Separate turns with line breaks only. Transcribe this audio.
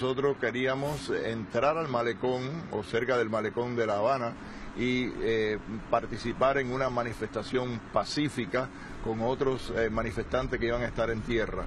Nosotros queríamos entrar al malecón o cerca del malecón de La Habana y eh, participar en una manifestación pacífica con otros eh, manifestantes que iban a estar en tierra.